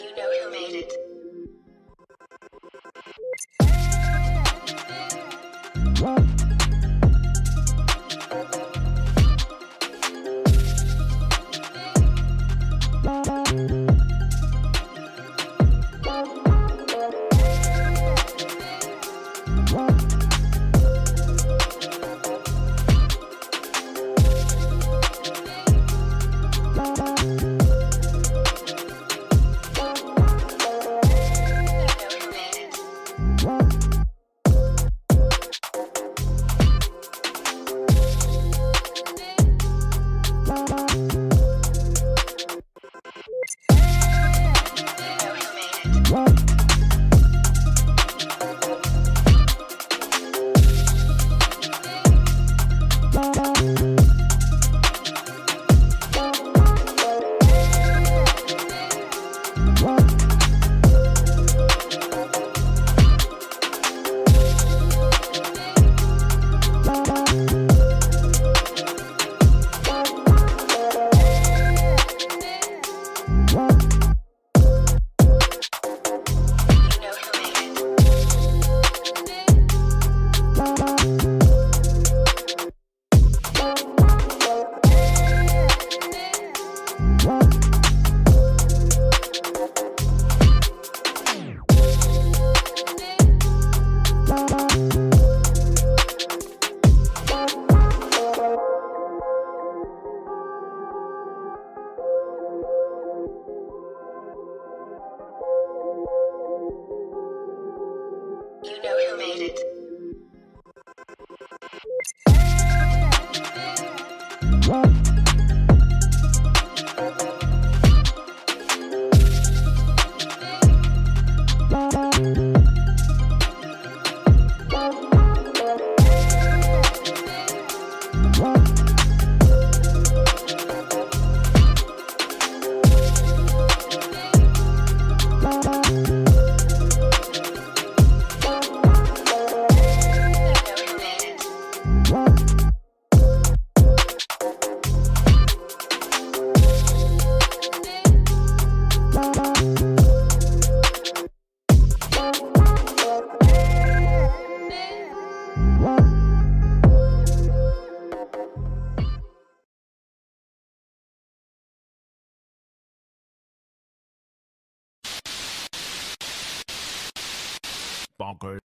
You know who made it. Bye. know you made it. Bonkers